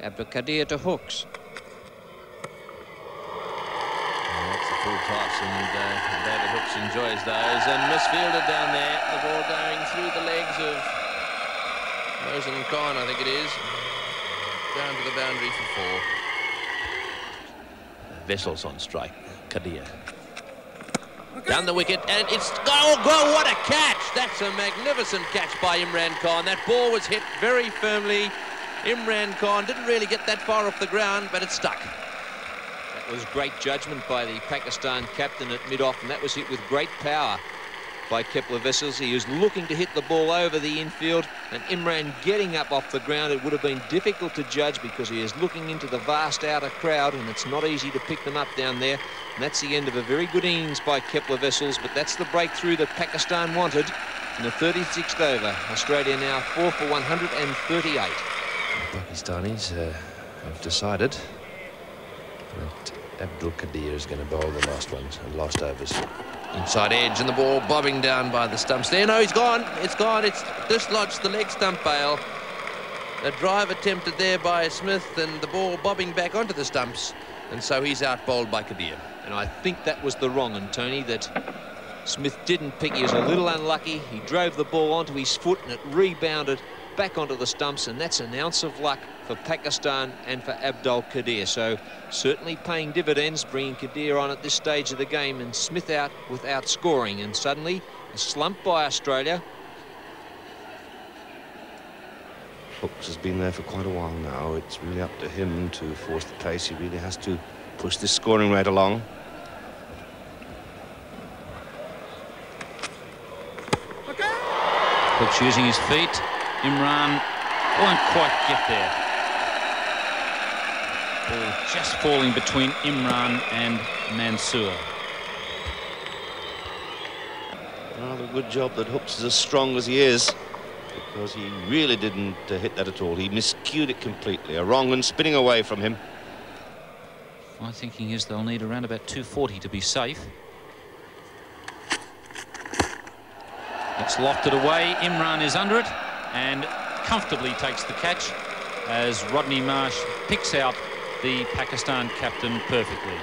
Abdul Qadir to Hookes. That's a full toss, and uh, David Hookes enjoys those. And misfielded down there, the ball going through the legs of Mohsin Khan, I think it is, down to the boundary for four. Wessels on strike, Qadir. Down the wicket, and it's oh, go! What a catch! That's a magnificent catch by Imran Khan. That ball was hit very firmly. Imran Khan didn't really get that far off the ground, but it stuck. That was great judgment by the Pakistan captain at mid-off, and that was hit with great power by Kepler Wessels. He was looking to hit the ball over the infield, and Imran getting up off the ground. It would have been difficult to judge because he is looking into the vast outer crowd, and it's not easy to pick them up down there. And that's the end of a very good innings by Kepler Wessels, but that's the breakthrough that Pakistan wanted in the 36th over. Australia now 4 for 138. Pakistanis uh, have decided that Abdul Qadir is going to bowl the last ones and last overs. Inside edge and the ball bobbing down by the stumps there. No, he's gone. It's gone. It's dislodged the leg stump bail. A drive attempted there by Smith and the ball bobbing back onto the stumps. And so he's out bowled by Qadir. And I think that was the wrong'un Tony, that Smith didn't pick. He was a little unlucky. He drove the ball onto his foot and it rebounded back onto the stumps, and that's an ounce of luck for Pakistan and for Abdul Qadir. So certainly paying dividends, bringing Qadir on at this stage of the game, and Smith out without scoring. And suddenly a slump by Australia. Hookes has been there for quite a while now. It's really up to him to force the pace. He really has to push this scoring rate along. Hookes using his feet. Imran won't quite get there. Ball just falling between Imran and Mansoor. Rather good job that Hookes is as strong as he is because he really didn't uh, hit that at all. He miscued it completely. A wrong'un spinning away from him. My thinking is they'll need around about 240 to be safe. It's lofted away. Imran is under it and comfortably takes the catch as Rodney Marsh picks out the Pakistan captain perfectly.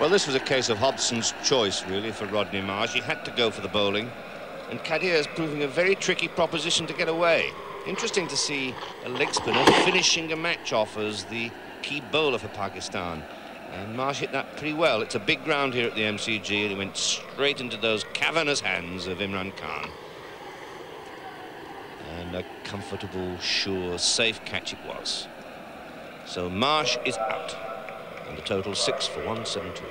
Well, this was a case of Hobson's choice, really, for Rodney Marsh. He had to go for the bowling. And Qadir is proving a very tricky proposition to get away. Interesting to see a leg spinner finishing a match off as the key bowler for Pakistan. And Marsh hit that pretty well. It's a big ground here at the MCG, and he went straight into those cavernous hands of Imran Khan and a comfortable, sure, safe catch it was. So Marsh is out, and the total six for 172.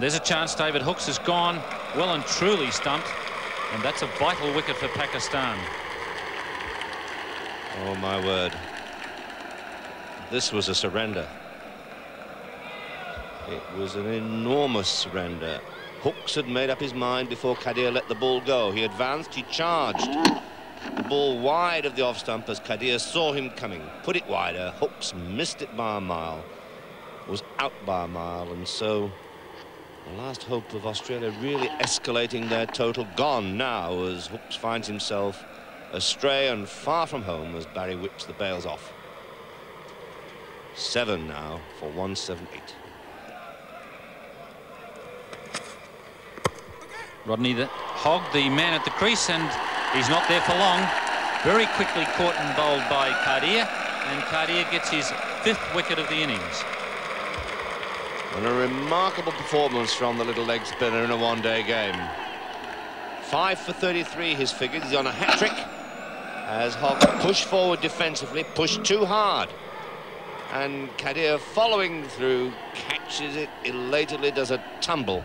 there's a chance David Hookes has gone well and truly stumped, and that's a vital wicket for Pakistan. Oh, my word. This was a surrender. It was an enormous surrender. Hookes had made up his mind before Qadir let the ball go. He advanced, he charged. The ball wide of the off stump as Qadir saw him coming. Put it wider. Hookes missed it by a mile. Was out by a mile. And so the last hope of Australia really escalating their total gone now as Hookes finds himself astray and far from home as Bari whips the bails off. Seven now for 178. Rodney the Hogg, the man at the crease, and he's not there for long. Very quickly caught and bowled by Qadir, and Qadir gets his fifth wicket of the innings. And a remarkable performance from the little leg spinner in a one-day game. Five for 33, his figures. He's on a hat-trick as Hogg pushed forward defensively, pushed too hard. And Qadir following through, catches it elatedly, does a tumble.